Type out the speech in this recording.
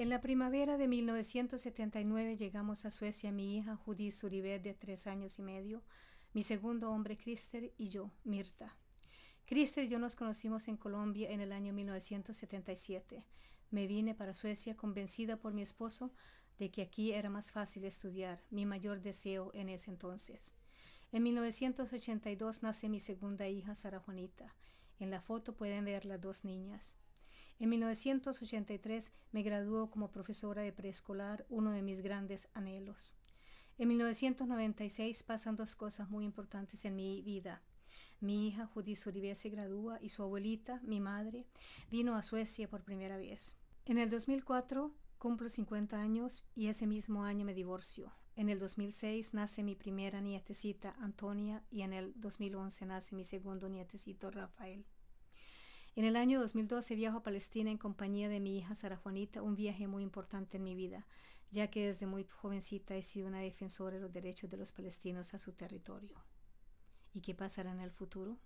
En la primavera de 1979 llegamos a Suecia mi hija Judith Suribe de tres años y medio, mi segundo hombre Christer y yo, Mirta. Christer y yo nos conocimos en Colombia en el año 1977. Me vine para Suecia convencida por mi esposo de que aquí era más fácil estudiar, mi mayor deseo en ese entonces. En 1982 nace mi segunda hija, Sara Juanita. En la foto pueden ver las dos niñas. En 1983 me graduó como profesora de preescolar, uno de mis grandes anhelos. En 1996 pasan dos cosas muy importantes en mi vida. Mi hija Judith Uribe se gradúa y su abuelita, mi madre, vino a Suecia por primera vez. En el 2004 cumplo 50 años y ese mismo año me divorcio. En el 2006 nace mi primera nietecita, Antonia, y en el 2011 nace mi segundo nietecito, Rafael. En el año 2012 viajo a Palestina en compañía de mi hija Sara Juanita, un viaje muy importante en mi vida, ya que desde muy jovencita he sido una defensora de los derechos de los palestinos a su territorio. ¿Y qué pasará en el futuro?